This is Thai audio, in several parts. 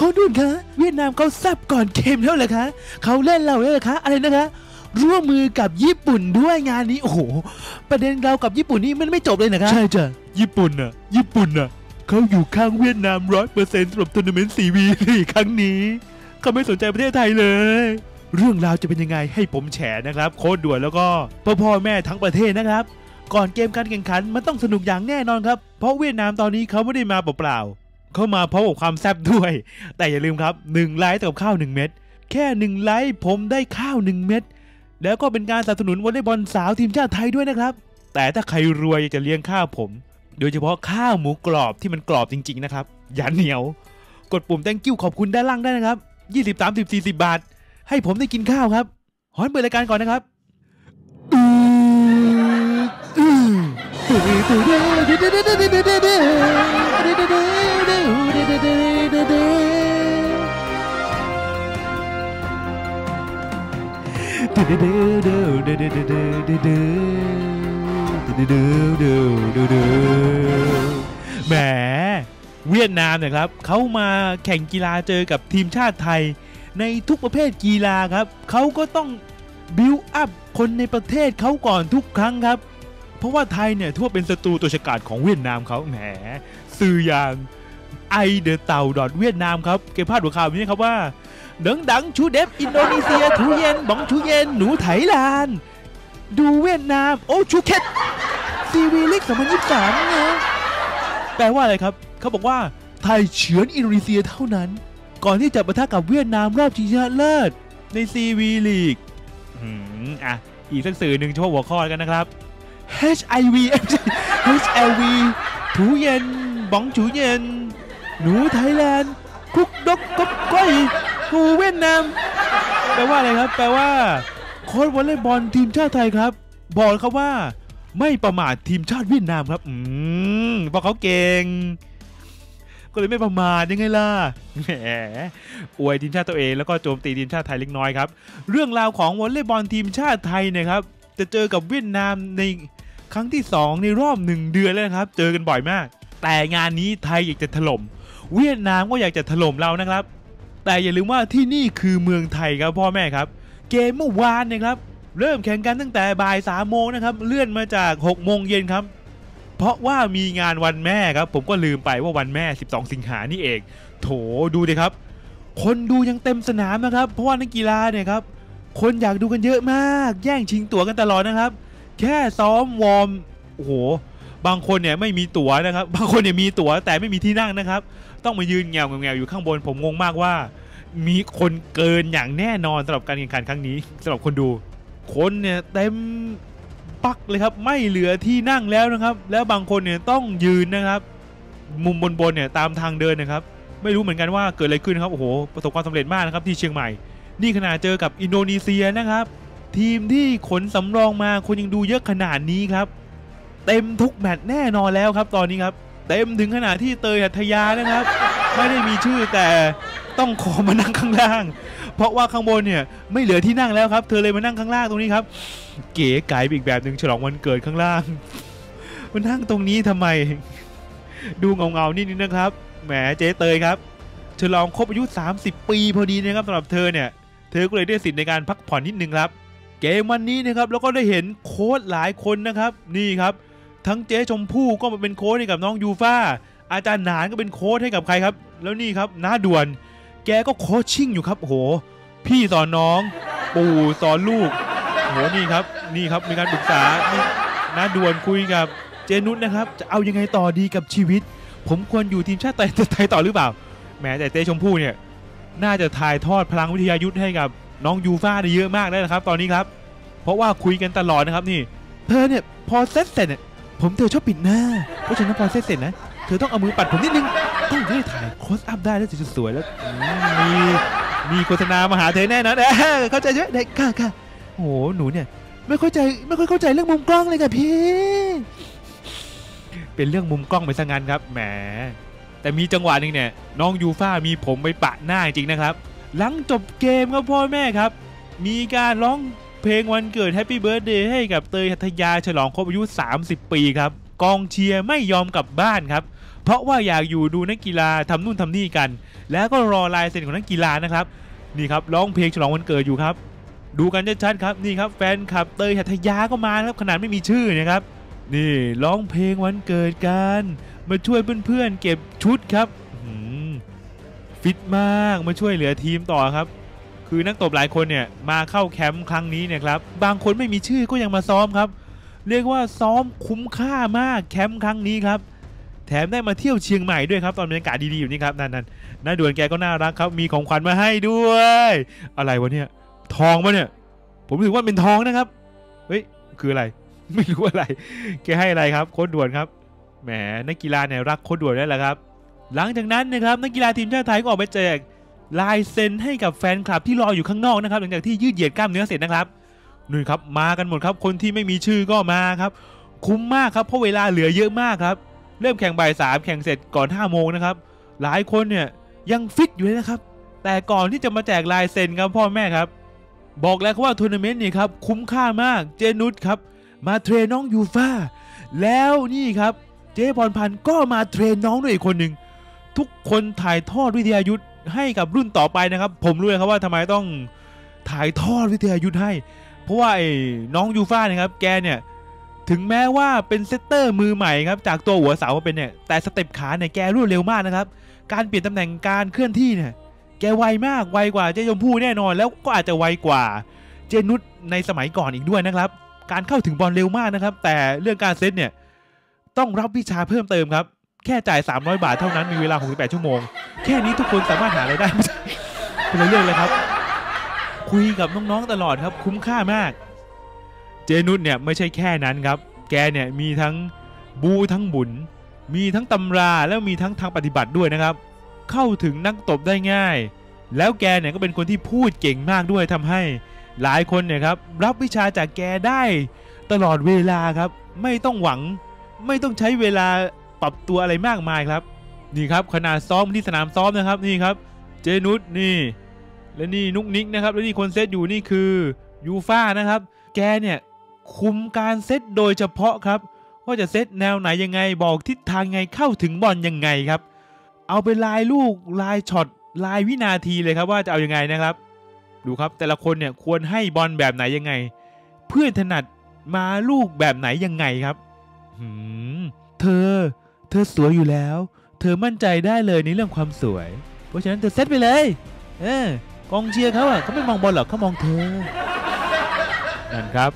โค้ชด่วนคะเวียดนามเขาแซบก่อนเกมแล้วเหรอคะเขาเล่นเราแล้วเหรอคะอะไรนะคะ ร่วมมือกับญี่ปุ่นด้วยงานนี้โอ้โหประเด็นเรากับญี่ปุ่นนี่มันไม่จบเลยนะคะใช่จ้ะญี่ปุ่นน่ะ ญี่ปุ่นน่ะเขาอยู่ข้างเวียดนามร้อยเปอร์เซ็นต์สำหรับทัวร์นาเมนต์ SEA V ครั้งนี้เขาไม่สนใจประเทศไทยเลย เรื่องราวจะเป็นยังไงให้ผมแฉนะครับ โค้ชด่วนแล้วก็พ่อพ่อแม่ทั้งประเทศนะครับ ก่อนเกมการแข่งขันมันต้องสนุกอย่างแน่นอนครับ เพราะเวียดนามตอนนี้เขาไม่ได้มาเปล่าๆ เข้ามาพร้อมกับความแซ่บด้วย แต่อย่าลืมครับ1ไลค์กับข้าว 1 เม็ดแค่ 1 ไลค์ผมได้ข้าว 1 เม็ดแล้วก็เป็นการสนับสนุนวอลเลย์บอลสาวทีมชาติไทยด้วยนะครับ แต่ถ้าใครรวยอยากจะเลี้ยงข้าวผม โดยเฉพาะข้าวหมูกรอบที่มันกรอบจริง ๆ นะครับ อย่าเหนียว กดปุ่ม thank you ขอบคุณด้านล่างได้นะครับ 20 30 40 บาท ให้ผมได้กินข้าวครับฮอนเปิดรายการก่อนนะครับ แหมเวียดนามเนี่ยครับเขามาแข่งกีฬาเจอกับทีมชาติไทย ในทุกประเภทกีฬาครับเขาก็ต้องบิวอัพคนในประเทศเขาก่อนทุกครั้งครับ เพราะว่าไทยเนี่ยทั่วเป็นศัตรูตัวฉกาจของเวียดนามเขาแหมสื่ออย่างไอเดอเต่าดอทเวียดนามครับเก็บพาดหัวข่าวนี้ครับว่าดังดังชูเดฟอินโดนีเซียทูเย็นบองชูเย็นหนูไถลาน ดูเวียดนาม โอชูเคตซีวีลิก2023เนี่ยแปลว่าอะไรครับ เขาบอกว่าไทยเฉือนอินโดนีเซียเท่านั้น ก่อนที่จะปะทะกับเวียดนามรอบชิงชนะเลิศในซีวีลีก อืมอะ อีกสักสื่อหนึ่งโชว์หัวข้อกันนะครับ HIV HIV ถูเย็นบ้องถูเย็น หนูไทยแลนด์คุกดกกบก้อยหูเวียดนามแปลว่าอะไรครับ แปลว่า โค้ชวอลเลย์บอลทีมชาติไทยครับ บอกครับว่า ไม่ประมาททีมชาติเวียดนามครับ อืมเพราะเขาเก่งก็เลยไม่ประมาทยังไงล่ะ แหม อวยทีมชาติตัวเองแล้วก็โจมตีทีมชาติไทยเล็กน้อยครับ เรื่องราวของวอลเลย์บอลทีมชาติไทยเนะครับ จะเจอกับเวียดนามใน ครั้งที่ 2 ในรอบ 1 เดือนแล้วนะครับ เจอกันบ่อยมาก แต่งานนี้ไทยอยากจะถล่ม เวียดนามก็อยากจะถล่มเรานะครับ แต่อย่าลืมว่าที่นี่คือเมืองไทยครับพ่อแม่ครับ เกมเมื่อวานนะครับ เริ่มแข่งกันตั้งแต่บ่ายสามโมงนะครับ เลื่อนมาจาก6โมงเย็นครับ เพราะว่ามีงานวันแม่ครับ ผมก็ลืมไปว่าวันแม่ 12 สิงหานี่เอง โถดูดิครับ คนดูยังเต็มสนามนะครับ เพราะว่านักกีฬาเนี่ยครับ คนอยากดูกันเยอะมาก แย่งชิงตั๋วกันตลอดนะครับ แค่ซ้อมวอร์มโอ้โหบางคนเนี่ยไม่มีตั๋วนะครับ บางคนเนี่ยมีตั๋วแต่ไม่มีที่นั่งนะครับ ต้องมายืนแงวแงวอยู่ข้างบนผมงงมากว่า มีคนเกินอย่างแน่นอนสำหรับการแข่งขันครั้งนี้สำหรับคนดู คนเนี่ยเต็มปักเลยครับ ไม่เหลือที่นั่งแล้วนะครับ แล้วบางคนเนี่ยต้องยืนนะครับ มุมบนบนๆเนี่ยตามทางเดินนะครับ ไม่รู้เหมือนกันว่าเกิดอะไรขึ้นนะครับโอ้โหประสบความสำเร็จมากนะครับที่เชียงใหม่ นี่ขนาดเจอกับอินโดนีเซียนะครับ ทีมที่ขนสำรองมาคนยังดูเยอะขนาดนี้ครับ เต็มทุกแมตช์แน่นอนแล้วครับ ตอนนี้ครับ เต็มถึงขนาดที่เตยหัทยานะครับ ไม่ได้มีชื่อแต่ต้องขอมานั่งข้างล่าง เพราะว่าข้างบนเนี่ยไม่เหลือที่นั่งแล้วครับ เธอเลยมานั่งข้างล่างตรงนี้ครับ เก๋ไก๋อีกแบบหนึ่งฉลองวันเกิดข้างล่างมานั่งตรงนี้ทำไม ดูเงาๆนิดนึงนะครับแหมเจ๊เตยครับฉลองครบอายุ 30 ปีพอดีนะครับสำหรับเธอเนี่ย เธอก็เลยได้สิทธิ์ในการพักผ่อนนิดนึงครับ เกมวันนี้นะครับแล้วก็ได้เห็นโค้ชหลายคนนะครับ นี่ครับ ทั้งเจ๊ชมพู่ก็มาเป็นโค้ชให้กับน้องยูฟ่าอาจารย์หนานก็เป็นโค้ชให้กับใครครับ แล้วนี่ครับน้าด่วน แกก็โคชชิ่งอยู่ครับโห พี่สอนน้อง ปู่สอนลูกโหนี่ครับนี่ครับมีการปรึกษานี่น้าด่วนคุยกับเจนุชนะครับ จะเอายังไงต่อดีกับชีวิต ผมควรอยู่ทีมชาติไทยไทยต่อหรือเปล่าแหมแต่เจ๊ชมพู่เนี่ยน่าจะถ่ายทอดพลังวิทยายุทธให้กับ น้องยูฟ่าได้เยอะมากแล้วนะครับ ตอนนี้ครับ เพราะว่าคุยกันตลอดนะครับนี่ เธอเนี่ยพอเซ็ตเสร็จเนี่ยผมเธอชอบปิดหน้า เพราะฉะนั้นพอเซ็ตเสร็จนะ เธอต้องเอามือปัดผมนิดนึงต้องได้ถ่าย close up ได้แล้วจะสวยแล้วมีมีโฆษณามาหาเธอแน่นอนเอ้อเข้าใจใช่ไหมได้ค่ะค่ะโอ้โหหนูเนี่ย ไม่เข้าใจไม่ค่อยเข้าใจเรื่องมุมกล้องเลยค่ะพี่ เป็นเรื่องมุมกล้องไปซะงั้นครับแหมแต่มีจังหวะหนึ่งเนี่ย น้องยูฟ่ามีผมไปปะหน้าจริงนะครับ หลังจบเกมครับพ่อแม่ครับ มีการร้องเพลงวันเกิด Happy Birthday ให้กับเตยหัทยาฉลองครบอายุ 30 ปีครับ กองเชียร์ไม่ยอมกลับบ้านครับ เพราะว่าอยากอยู่ดูนักกีฬาทำนู่นทำนี่กัน แล้วก็รอลายเซ็นของนักกีฬานะครับ นี่ครับร้องเพลงฉลองวันเกิดอยู่ครับ ดูกันชัดๆครับนี่ครับแฟนคลับเตยหัทยาก็มาครับขนาดไม่มีชื่อนะครับนี่ร้องเพลงวันเกิดกัน มาช่วยเพื่อนๆเก็บชุดครับ ฟิตมากมาช่วยเหลือทีมต่อครับ คือนักตบหลายคนเนี่ยมาเข้าแคมป์ครั้งนี้เนี่ยครับบางคนไม่มีชื่อก็ยังมาซ้อมครับ เรียกว่าซ้อมคุ้มค่ามากแคมป์ครั้งนี้ครับแถมได้มาเที่ยวเชียงใหม่ด้วยครับ ตอนบรรยากาศดีๆอยู่นี่ครับนั่นๆน้าด่วนแกก็น่ารักครับ มีของขวัญมาให้ด้วย อะไรวะเนี่ย ทองปะเนี่ย ผมรู้สึกว่าเป็นทองนะครับ เฮ้ย คืออะไร ไม่รู้อะไร แกให้อะไรครับ โค้ดด่วนครับ แหมนักกีฬาเนี่ยรักโค้ดด่วนได้แหละครับ หลังจากนั้นนะครับนักกีฬาทีมชาติไทยก็ออกไปแจกลายเซ็นให้กับแฟนคลับที่รออยู่ข้างนอกนะครับ หลังจากที่ยืดเหยียดกล้ามเนื้อเสร็จนะครับนู่ครับมากันหมดครับคนที่ไม่มีชื่อก็มาครับ คุ้มมากครับเพราะเวลาเหลือเยอะมากครับ เริ่มแข่งบ่ายสามแข่งเสร็จก่อน5้าโมงนะครับ หลายคนเนี่ยยังฟิตอยู่เลยนะครับ แต่ก่อนที่จะมาแจกลายเซ็นครับพ่อแม่ครับ บอกแล้วครับว่าทัวร์นาเมนต์นี่ครับคุ้มค่ามากเจนุสครับมา train น้องยูฟ่าแล้วนี่ครับเจ๊พรพรรณก็มา train น้องด้วยอีกคนหนึ่ง ทุกคนถ่ายทอดวิทยายุทธให้กับรุ่นต่อไปนะครับ ผมรู้เลยครับว่าทำไมต้องถ่ายทอดวิทยายุทธให้ เพราะว่าไอ้น้องยูฟ่าเนี่ยครับ แกเนี่ยถึงแม้ว่าเป็น setter มือใหม่ครับจากตัวหัวเสามาเป็นเนี่ยแต่ step ขาเนี่ยแกรวดเร็วมากนะครับ การเปลี่ยนตำแหน่งการเคลื่อนที่เนี่ยแกไวมากไวกว่าเจยมพู่แน่นอน แล้วก็อาจจะไวกว่าเจนุสในสมัยก่อนอีกด้วยนะครับ การเข้าถึงบอลเร็วมากนะครับ แต่เรื่องการเซตเนี่ยต้องรับวิชาเพิ่มเติมครับ แค่จ่าย 300 บาทเท่านั้นมีเวลา 68 ชั่วโมง แค่นี้ทุกคนสามารถหารายได้คนละเรื่องเลยครับ คุยกับน้องๆตลอดครับ คุ้มค่ามาก เจนุสเนี่ยไม่ใช่แค่นั้นครับ แกเนี่ยมีทั้งบูทั้งบุญมีทั้งตำราแล้วมีทั้งทางปฏิบัติด้วยนะครับ เข้าถึงนักตบได้ง่าย แล้วแกเนี่ยก็เป็นคนที่พูดเก่งมากด้วยทำให้หลายคนเนี่ยครับรับวิชาจากแกได้ตลอดเวลาครับ ไม่ต้องหวัง ไม่ต้องใช้เวลา ปรับตัวอะไรมากมายครับ นี่ครับขนาดซ้อมที่สนามซ้อมนะครับนี่ครับ เจนุสนี่ และนี่นุกนิกนะครับ และนี่คนเซตอยู่นี่คือยูฟ่านะครับ แกเนี่ยคุมการเซตโดยเฉพาะครับว่าจะเซตแนวไหนยังไงบอกทิศทางไงเข้าถึงบอลยังไงครับ เอาเป็นลายลูกลายช็อตลายวินาทีเลยครับว่าจะเอายังไงนะครับ ดูครับแต่ละคนเนี่ยควรให้บอลแบบไหนยังไง เพื่อนถนัดมาลูกแบบไหนยังไงครับหืมเธอ เธอสวยอยู่แล้ว เธอมั่นใจได้เลยในเรื่องความสวย เพราะฉะนั้นเธอเซตไปเลย เออกองเชียร์เขาอะเขาไม่มองบอลหรอกเขามองเธอ นั่นครับ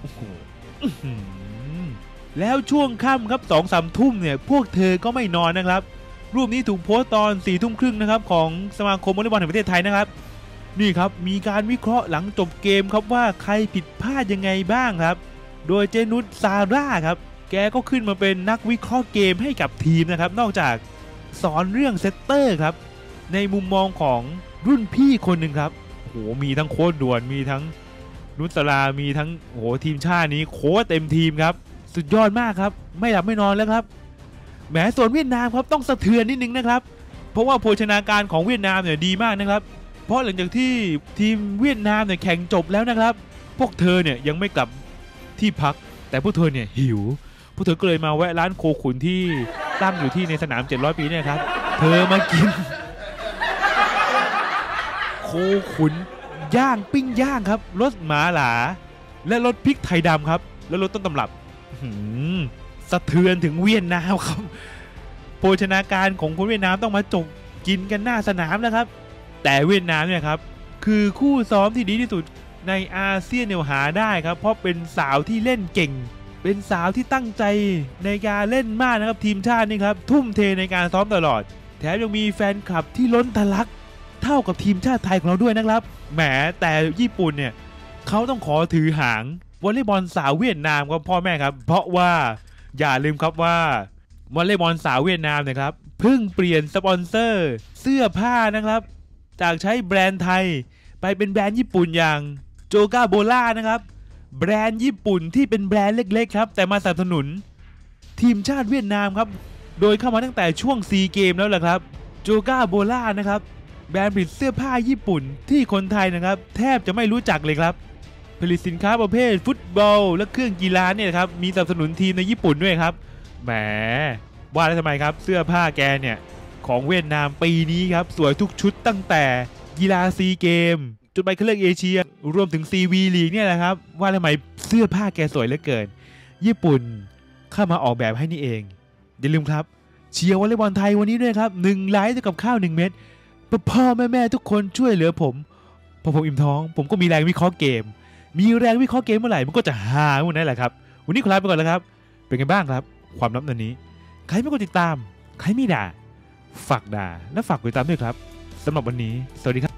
โอ้โหแล้วช่วงค่ำครับสองสามทุ่มเนี่ย พวกเธอก็ไม่นอนนะครับ รูปนี้ถูกโพสต์ตอนสี่ทุ่มครึ่งนะครับ ของสมาคมวอลเลย์บอลแห่งประเทศไทยนะครับ นี่ครับมีการวิเคราะห์หลังจบเกมครับว่าใครผิดพลาดยังไงบ้างครับ โดยเจนุสซาร่าครับ แกก็ขึ้นมาเป็นนักวิเคราะห์เกมให้กับทีมนะครับ นอกจากสอนเรื่อง setter ครับ ในมุมมองของรุ่นพี่คนหนึ่งครับโหมีทั้งโค้ชด่วนมีทั้งนุศรามีทั้งโหทีมชาตินี้โค้ชเต็มทีมครับ สุดยอดมากครับ ไม่หลับไม่นอนแล้วครับแหมส่วนเวียดนามครับต้องสะเทือนนิดนึงนะครับ เพราะว่าโภชนาการของเวียดนามเนี่ยดีมากนะครับ เพราะหลังจากที่ทีมเวียดนามเนี่ยแข่งจบแล้วนะครับ พวกเธอเนี่ยยังไม่กลับที่พัก แต่พวกเธอเนี่ยหิว พวกเธอก็เลยมาแวะร้านโคขุนที่ตั้งอยู่ที่ในสนาม 700 ปีเนี่ยครับ เธอมากิน โคขุนย่างปิ้งย่างครับรสหมาหลา และรสพริกไทยดำครับ และรสต้นตำรับหือสะเทือนถึงเวียดนามครับ โภชนาการของคนเวียดนามต้องมาจกกินกันหน้าสนามนะครับ แต่เวียดนามเนี่ยครับ คือคู่ซ้อมที่ดีที่สุดในอาเซียนเนี่ยหาได้ครับ เพราะเป็นสาวที่เล่นเก่ง เป็นสาวที่ตั้งใจในการเล่นมากนะครับทีมชาตินี่ครับทุ่มเทในการซ้อมตลอด แถมยังมีแฟนคลับที่ล้นทะลักเท่ากับทีมชาติไทยของเราด้วยนะครับแหมแต่ญี่ปุ่นเนี่ยเขาต้องขอถือหางวอลเลย์บอลสาวเวียดนามครับพ่อแม่ครับ เพราะว่าอย่าลืมครับว่าวอลเลย์บอลสาวเวียดนามเนะครับเพิ่งเปลี่ยนสปอนเซอร์เสื้อผ้านะครับ จากใช้แบรนด์ไทย ไปเป็นแบรนด์ญี่ปุ่นอย่างโจกาโบล่านะครับ แบรนด์ญี่ปุ่นที่เป็นแบรนด์เล็ก ๆ ครับ แต่มาสนับสนุน ทีมชาติเวียดนามครับ โดยเข้ามาตั้งแต่ช่วงซีเกมแล้วแหละครับโจกาโบล่านะครับแบรนด์ผลิตเสื้อผ้าญี่ปุ่นที่คนไทยนะครับ แทบจะไม่รู้จักเลยครับ ผลิตสินค้าประเภทฟุตบอล และเครื่องกีฬาเนี่ยครับมีสนับสนุนทีมในญี่ปุ่นด้วยครับแหมว่าแล้วทำไมครับ เสื้อผ้าแกเนี่ยของเวียดนามปีนี้ครับ สวยทุกชุดตั้งแต่กีฬาซีเกมส์ จนไปเครื่องเอเชีย รวมถึง SEA V League เนี่ยแหละครับ ว่าทำไมเสื้อผ้าแกสวยเหลือเกิน ญี่ปุ่นเข้ามาออกแบบให้นี่เอง อย่าลืมครับ เชียร์วอลเลย์บอลไทยวันนี้ด้วยครับหนึ่งไลค์เท่ากับข้าวหนึ่งเม็ดพ่อแม่แม่ทุกคนช่วยเหลือผมพอผมอิ่มท้อง ผมก็มีแรงวิเคราะห์เกม มีแรงวิเคราะห์เกมเมื่อไหร่มันก็จะหาเมื่อนั้นแหละครับวันนี้ขอลาไปก่อนแล้วครับ เป็นไงบ้างครับ ความลับนันนี้ ใครไม่กดติดตาม ใครไม่ด่า ฝากด่า และฝากกดติดตามด้วยครับสำหรับวันนี้ สวัสดีครับ